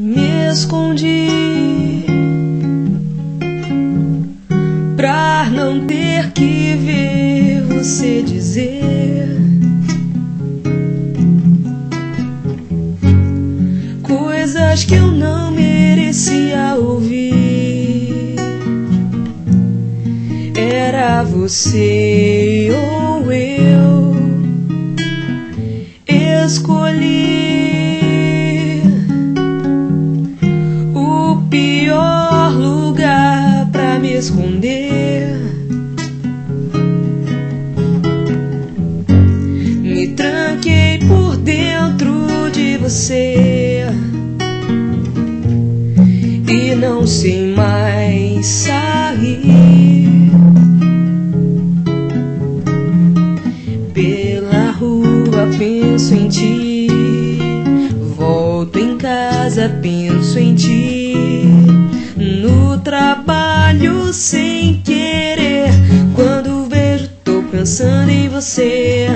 Me escondi pra não ter que ver você dizer coisas que eu não merecia ouvir. Era você ou eu escolhi pior lugar pra me esconder. Me tranquei por dentro de você e não sei mais sair. Pela rua penso em ti, casa penso em ti, no trabalho sem querer. Quando vejo, tô pensando em você.